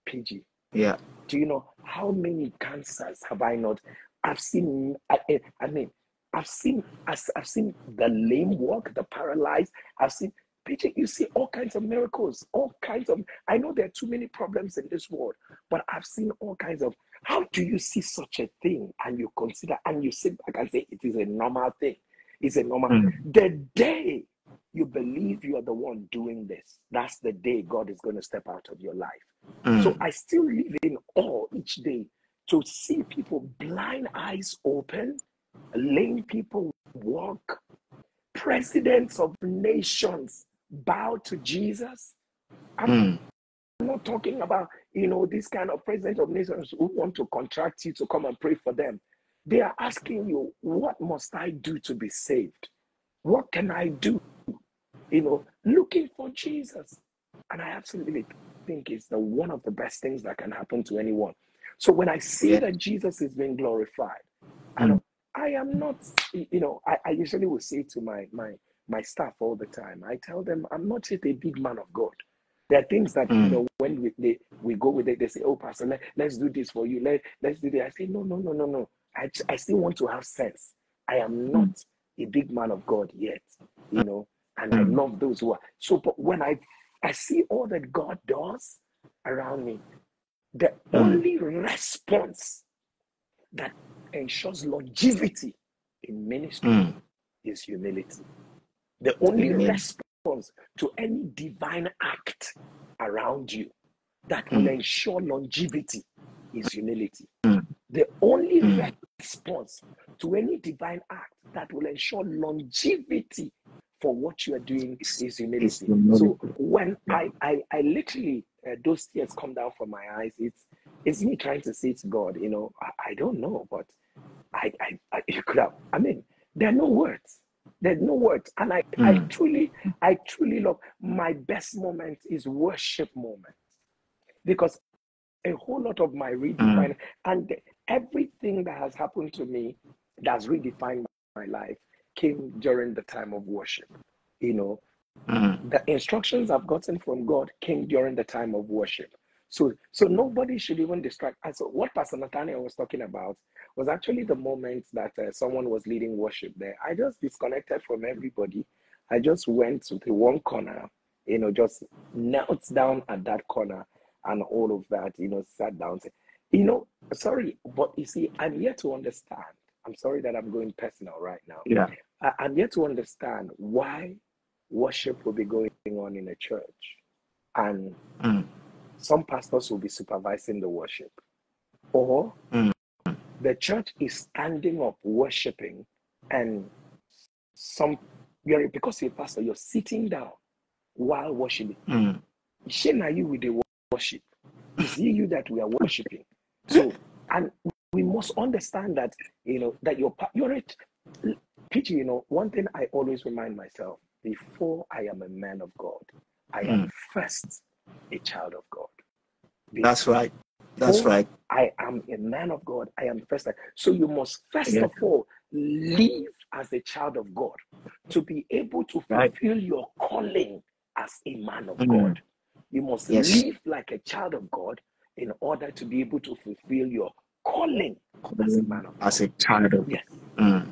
PG. Yeah. Do you know how many cancers have I not? I've seen, I, I mean, I've seen, I've seen the lame walk, the paralyzed. I've seen, PG, you see all kinds of miracles, all kinds of, I know there are too many problems in this world, but I've seen all kinds of, how do you see such a thing and you consider, and you sit back and say it is a normal thing? It's a normal, mm. the day you believe you are the one doing this, that's the day God is going to step out of your life. Mm. So I still live in awe each day to see people blind eyes open, lame people walk, presidents of nations bow to Jesus. I'm mm. not talking about, you know, this kind of president of nations who want to contract you to come and pray for them. They are asking you, what must I do to be saved? What can I do? You know, looking for Jesus. And I absolutely think it's the one of the best things that can happen to anyone. So when I see that Jesus is being glorified, mm. and I am not, you know, I, I usually will say to my my my staff all the time. I tell them I'm not yet a big man of God. There are things that mm. you know when we they, we go with it, they say, "Oh, Pastor, let, let's do this for you. Let let's do this." I say, "No, no, no, no, no. I I still want to have sense. I am mm. not a big man of God yet, you know, and mm. I love those who are. So, but when I I see all that God does around me, the mm. only response that ensures longevity in ministry mm. is humility. The only Amen. response to any divine act around you that will mm. ensure longevity is humility. Mm. The only mm. response to any divine act that will ensure longevity for what you are doing is humility. So when I, I, I literally, uh, those tears come down from my eyes, it's, it's me trying to say to God, you know, I, I don't know, but I, I, I, you could have, I mean, there are no words. There's no words. And I, mm. I hmm. truly, I truly love my best moment is worship moment. Because a whole lot of my redefining mm. and everything that has happened to me that's redefined my life came during the time of worship. You know, mm. the instructions I've gotten from God came during the time of worship. So, so nobody should even distract. And so, what Pastor Nathaniel was talking about was actually the moment that uh, someone was leading worship there. I just disconnected from everybody. I just went to the one corner, you know, just knelt down at that corner and all of that, you know, sat down. You know, sorry, but you see, I'm yet to understand. I'm sorry that I'm going personal right now. Yeah. I, I'm yet to understand why worship will be going on in a church. And mm some pastors will be supervising the worship, or mm. the church is standing up worshiping, and some you're because you're a pastor, you're sitting down while worshiping. Mm. Shame are you with the worship? Is it you that we are worshiping? So, and we must understand that you know that you're you're it. PG, you know, one thing I always remind myself: before I am a man of God, I am mm. first a child of God. That's right. That's right. I am a man of God. I am first. So you must first yeah. of all live as a child of God to be able to fulfill right. your calling as a man of mm. God. You must yes. live like a child of God in order to be able to fulfill your calling as a man of God. As a child of yes. Mm.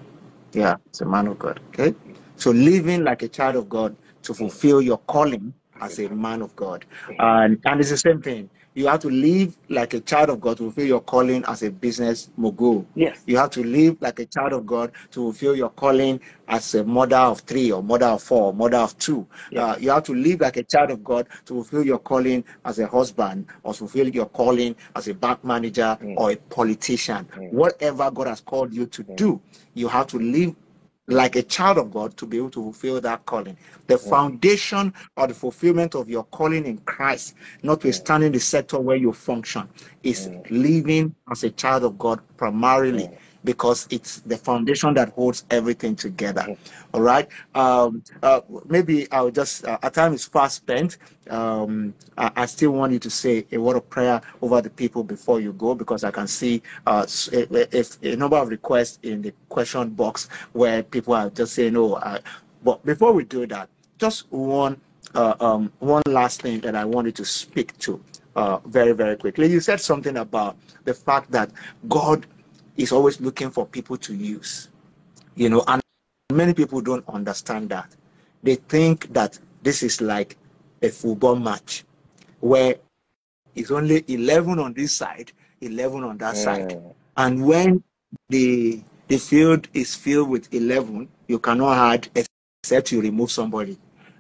Yeah, as a man of God. Okay. So living like a child of God to fulfill your calling as a man of God. And, and it's the same thing you have to live like a child of God to fulfill your calling as a business mogul. Yes. You have to live like a child of God to fulfill your calling as a mother of three or mother of four or mother of two. Yes. Uh, you have to live like a child of God to fulfill your calling as a husband or fulfill your calling as a bank manager mm. or a politician. Mm. Whatever God has called you to mm. do, you have to live like a child of God to be able to fulfill that calling. The foundation or the fulfillment of your calling in Christ, notwithstanding the sector where you function, is living as a child of God primarily because it's the foundation that holds everything together. All right. Um, uh, maybe I'll just, uh, our time is fast spent. Um, I, I, still want you to say a word of prayer over the people before you go because I can see uh, if a number of requests in the question box where people are just saying, oh, but before we do that, just one uh, um, one last thing that I wanted to speak to uh, very, very quickly. You said something about the fact that God is always looking for people to use, you know, and many people don't understand that. They think that this is like a football match where it's only 11 on this side, 11 on that side. Mm. And when the the field is filled with 11, you cannot add except you remove somebody.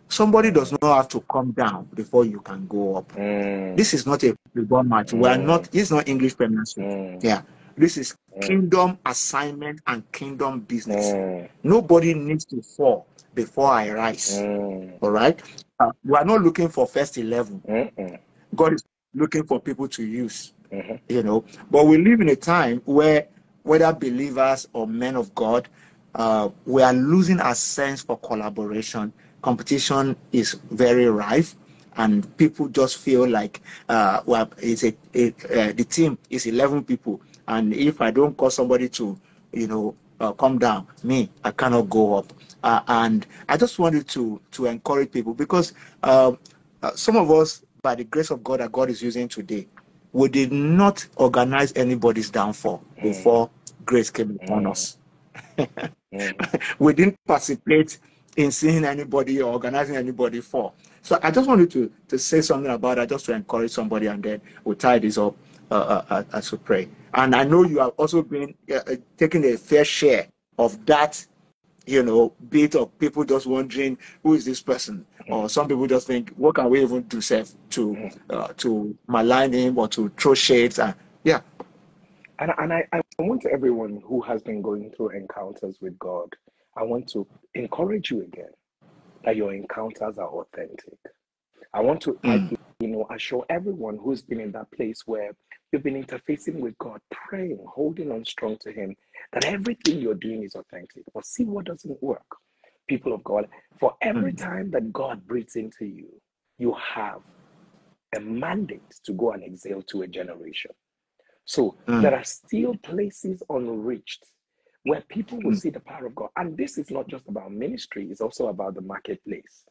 Somebody does not have to come down before you can go up. Mm. This is not a football match. We are Mm. not, it's not English Premiership. Mm. Yeah. This is Mm. kingdom assignment and kingdom business. Mm. Nobody needs to fall before I rise. Mm. All right. Uh, we are not looking for first 11. Mm-mm. God is looking for people to use, Mhm. you know. But we live in a time where, whether believers or men of God, uh, we are losing our sense for collaboration. Competition is very rife, and people just feel like, uh, well, it's a, a uh, the team is 11 people, and if I don't call somebody to, you know, uh, come down, me, I cannot go up. Uh, and I just wanted to to encourage people because uh, uh, some of us, by the grace of God that God is using today, we did not organize anybody's downfall Mm. before grace came upon Mm. us. Mm. we didn't participate in seeing anybody or organizing anybody fall. So I just wanted to to say something about that, just to encourage somebody, and then we'll tie this up uh, uh, uh, as we pray. And I know you have also been uh, uh, taking a fair share of that, you know, bit of people just wondering who is this person, or some people just think, what can we even do, self, to uh, to malign him or to throw shades, and yeah, And, and I, I want everyone who has been going through encounters with God, I want to encourage you again that your encounters are authentic. I want to, I, Mm. you know, assure everyone who's been in that place where you've been interfacing with God, praying, holding on strong to Him, that everything you're doing is authentic. But see what doesn't work, people of God. For every Mm. time that God breathes into you, you have a mandate to go and exhale to a generation. So Mm. there are still places unreached where people will Mm. see the power of God. And this is not just about ministry, it's also about the marketplace.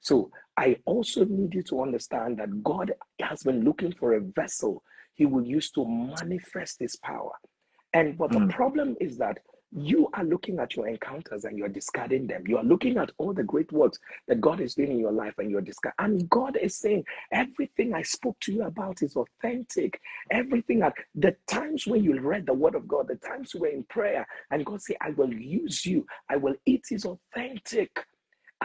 So I also need you to understand that God has been looking for a vessel he will use to manifest his power. And but the Mm. problem is that you are looking at your encounters and you're discarding them. You are looking at all the great works that God is doing in your life and you're discarding. And God is saying, everything I spoke to you about is authentic. Everything at the times when you read the word of God, the times you were in prayer, and God said, I will use you, I will, it is authentic.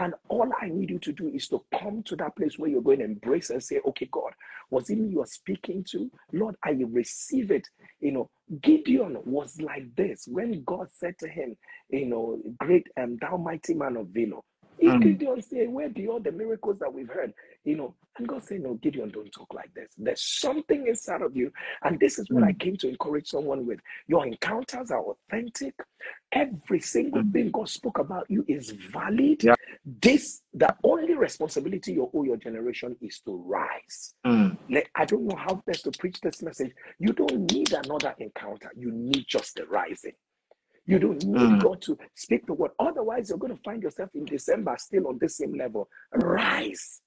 And all I need you to do is to come to that place where you're going to embrace and say, okay, God, was it me you are speaking to? Lord, I receive it. You know, Gideon was like this when God said to him, you know, great um, thou mighty man of valor. If Mm. Gideon said, Where be all the miracles that we've heard? You know, and God said, No, Gideon, don't talk like this. There's something inside of you. And this is what I Mm. came to encourage someone with. Your encounters are authentic. Every single Mm. thing God spoke about you is valid. Yeah. This, the only responsibility you owe your generation is to rise. Mm. Like, I don't know how best to preach this message. You don't need another encounter, you need just the rising. You don't need Mm. God to speak the word. Otherwise, you're going to find yourself in December still on the same level. Rise.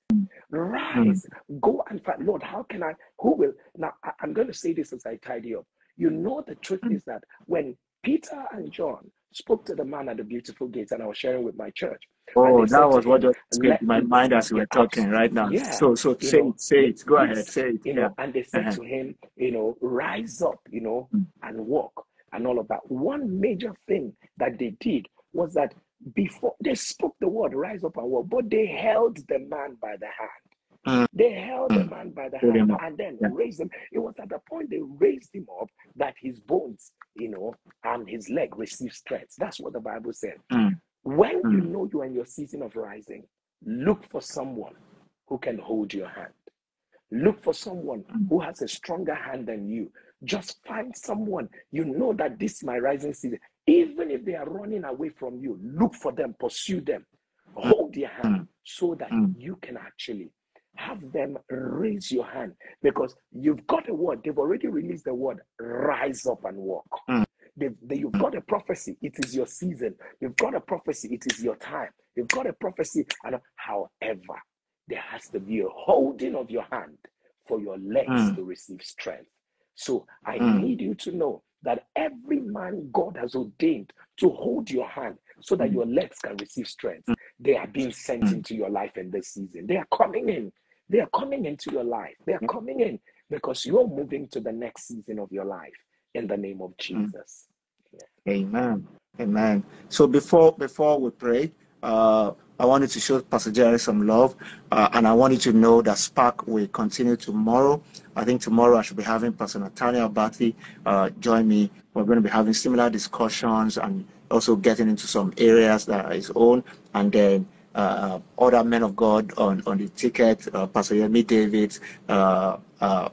Mm. Rise. Go and find, Lord, how can I? Who will? Now, I, am going to say this as I tidy up. You know, the truth Mm. is that when Peter and John spoke to the man at the beautiful gates, and I was sharing with my church, Oh, that was what just my mind as yeah, were talking right now. yeah, So, so say know, it, say it. Go ahead, say it. you Yeah. know, and they said Uh-huh. to him, you know, rise up, you know, Mm. and walk and all of that. One major thing that they did was that before they spoke the word, rise up and walk, but they held the man by the hand. Mm. They held the Mm. man by the hand and then Yeah. raised him. It was at the point they raised him up that his bones, you know, and his leg received strength. That's what the Bible said. Mm. When you Mm. know you are in your season of rising, look for someone who can hold your hand. Look for someone Mm. who has a stronger hand than you. Just find someone you know that this is my rising season. Even if they are running away from you, look for them, pursue them, hold their hand so that you can actually have them raise your hand because you've got a word. They've already released the word, rise up and walk. Mm. They've, they, you've got a prophecy, it is your season. You've got a prophecy, it is your time. You've got a prophecy, and however, there has to be a holding of your hand for your legs Mm. to receive strength. So I Mm. need you to know that every man God has ordained to hold your hand so that Mm. your legs can receive strength, they are being sent Mm. into your life in this season. They are coming in. They are coming into your life. They are coming in because you're moving to the next season of your life in the name of Jesus. Amen. Amen. So before before we pray, uh, I wanted to show Pastor Jerry some love, uh, and I wanted to know that Spark will continue tomorrow. I think tomorrow I should be having Pastor Nathaniel Bassey uh, join me. We're going to be having similar discussions and also getting into some areas that are his own, and then uh, other men of God on, on the ticket, uh, Pastor Yemi David, uh, uh,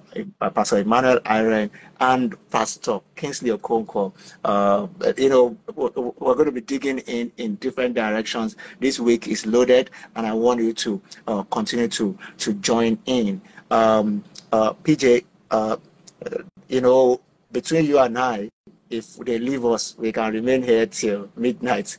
Pastor Emmanuel Iren, and Pastor Kingsley Okonkwo. Uh, you know, we're going to be digging in in different directions. This week is loaded, and I want you to uh, continue to to join in. Um, uh, PJ, uh, you know, between you and I, if they leave us, we can remain here till midnight.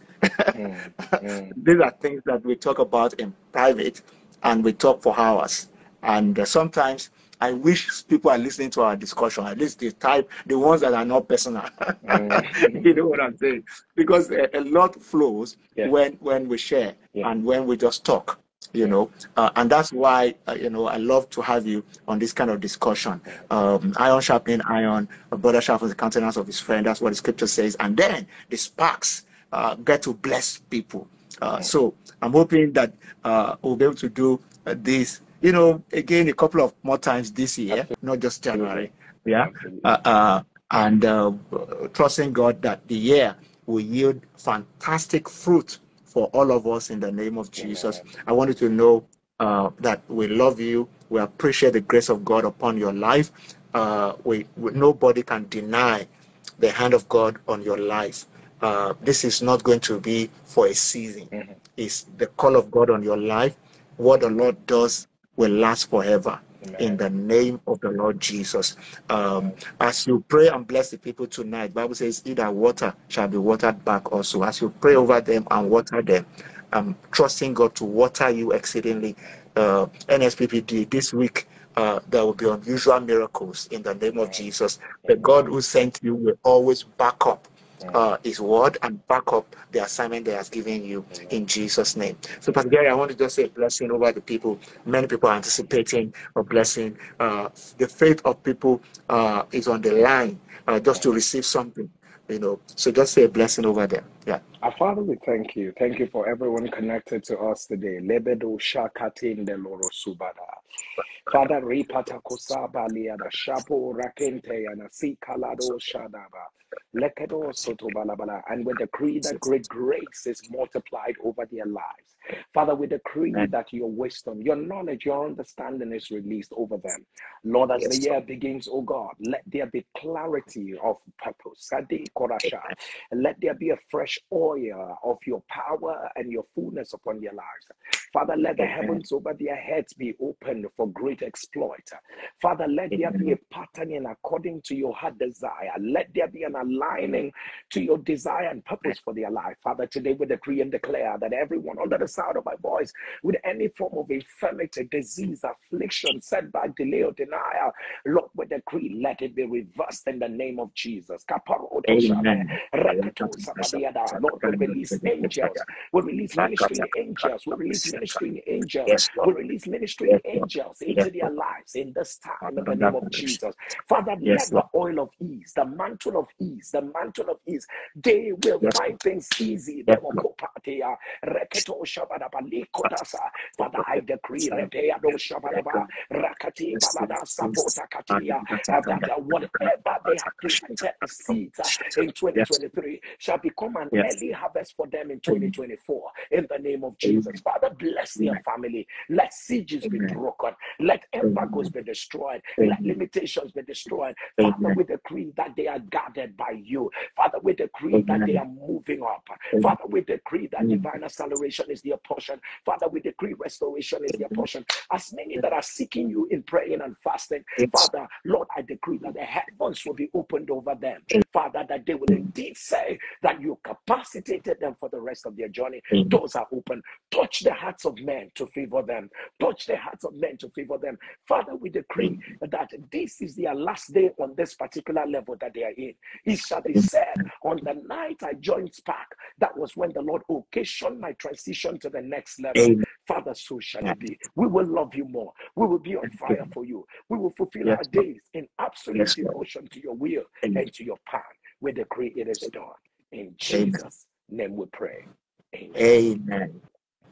Mm, mm. These are things that we talk about in private and we talk for hours. And uh, sometimes I wish people are listening to our discussion, at least the type, the ones that are not personal. Mm. you know what I'm saying? Because a, a lot flows Yeah. when when we share Yeah. and when we just talk. You know, uh, and that's why uh, you know I love to have you on this kind of discussion. Um, iron sharpening iron, a brother sharpens the countenance of his friend. That's what the scripture says. And then the sparks uh, get to bless people. Uh, so I'm hoping that uh, we'll be able to do uh, this, you know, again a couple of more times this year, not just January. Yeah. Uh, uh, and uh, trusting God that the year will yield fantastic fruit for all of us in the name of Jesus. I want you to know uh, that we love you. We appreciate the grace of God upon your life. Uh, we, we nobody can deny the hand of God on your life. Uh, this is not going to be for a season. Mhm. It's the call of God on your life. What the Lord does will last forever. Amen. In the name of the Lord Jesus. Um, as you pray and bless the people tonight, Bible says, "Either water shall be watered back." Also, as you pray over them and water them, um, trusting God to water you exceedingly. Uh, NSPPD this week. Uh, there will be unusual miracles in the name of Jesus. The God who sent you will always back up uh, His word and back up the assignment that has given you in Jesus' name. So, Pastor Jerry, I want to just say a blessing over the people. Many people are anticipating a blessing. Uh, the faith of people uh, is on the line uh, just to receive something, you know. So, just say a blessing over them. Yeah. Our Father, we thank you. Thank you for everyone connected to us today. Lebedo shakatin de loro subada. Father, ripata kosaba liada shapo rakente yana si kalado shadaba. Lekedo soto balabala. And we decree that great grace is multiplied over their lives. Father, we decree that your wisdom, your knowledge, your understanding is released over them. Lord, as the year begins, oh God, let there be clarity of purpose. Let there be a fresh oil of your power and your fullness upon their lives. Father, let the heavens over their heads be opened for great exploit. Father, let there be a patterning according to your heart desire. Let there be an aligning to your desire and purpose for their life. Father, today we decree and declare that everyone under the sound of my voice with any form of infirmity, disease, affliction, setback, delay, or denial, Lord, we decree, let it be reversed in the name of Jesus. Amen. Lord, we release angels. We release ministry angels. We release ministry angels. We release Lord. angels into their lives in this time in the name of Jesus. Father, let the oil of ease, the mantle of ease, the mantle of ease, they will find things easy. Yes, Lord. Demokopatia, reketo shabadaba, likotasa. Father, I decree reteado shabadaba, rakati balada sapota katia, uh, that uh, whatever they have planted seeds uh, in 2023 shall become an Yes. early harvest for them in 2024 in the name of Jesus. Father, bless their family. Let sieges be broken. Let Let embargoes be destroyed. Let limitations be destroyed. Father, we decree that they are guarded by you. Father, we decree that they are moving up. Father, we decree that divine acceleration is their portion. Father, we decree restoration is their portion. As many that are seeking you in praying and fasting, Father, Lord, I decree that the heavens will be opened over them. Father, that they will indeed say that you capacitated them for the rest of their journey. Doors are open. Touch the hearts of men to favor them. Touch the hearts of men to favor them. Father, we decree that this is their last day on this particular level that they are in. It shall be said on the night I joined Spark, that was when the Lord occasioned my transition to the next level. Amen. Father, so shall it be. We will love you more. We will be on fire for you. We will fulfill yes. our days in absolute yes, devotion to your will and to your path. We decree it is done. In Jesus' name we pray. Amen.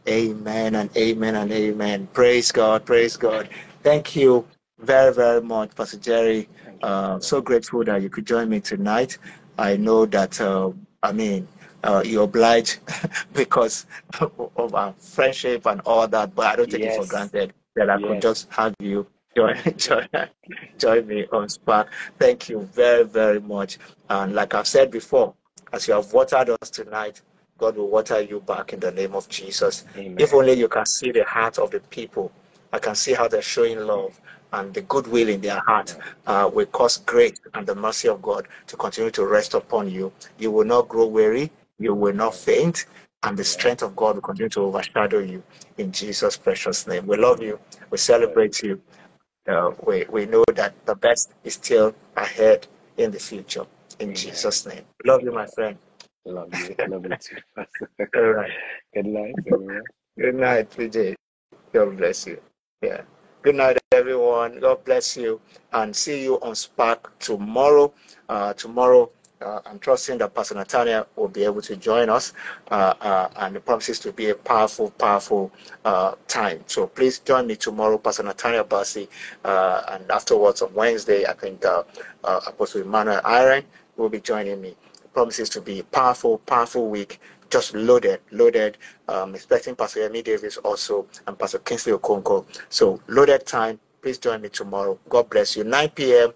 Amen and amen and amen. Praise God. Praise God. Thank you very, very much, Pastor Jerry. Uh, so grateful that you could join me tonight. I know that, uh, I mean, uh, you oblige because of our friendship and all that, but I don't take yes. it for granted that I yes. could just have you join, join, join me on Spark. Thank you very, very much. And like I've said before, as you have watered us tonight, God will water you back in the name of Jesus. Amen. If only you can see the heart of the people, I can see how they're showing love and the goodwill in their heart uh, will cause grace and the mercy of God to continue to rest upon you. You will not grow weary, you will not faint, and the strength of God will continue to overshadow you in Jesus' precious name. We love you, we celebrate you. Uh, we, we know that the best is still ahead in the future. In Jesus' name. Love you, my friend. Love you. Love you too. All right. Good night, everyone. Good night, PJ. God bless you. Yeah. Good night, everyone. God bless you. And see you on Spark tomorrow. Uh, tomorrow, uh, I'm trusting that Pastor Nathaniel will be able to join us. Uh, uh and it promises to be a powerful, powerful uh, time. So please join me tomorrow, Pastor Nathaniel Bassey. Uh, and afterwards, on Wednesday, I think Apostle Emmanuel Iren will be joining me promises to be powerful, powerful week, just loaded, loaded. Um, expecting Pastor Yemi Davids also and Pastor Kingsley Okonkwo. So loaded time. Please join me tomorrow. God bless you. 9 p.m.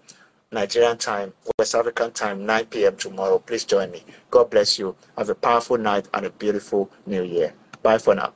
Nigerian time, West African time, 9 p.m. tomorrow. Please join me. God bless you. Have a powerful night and a beautiful new year. Bye for now.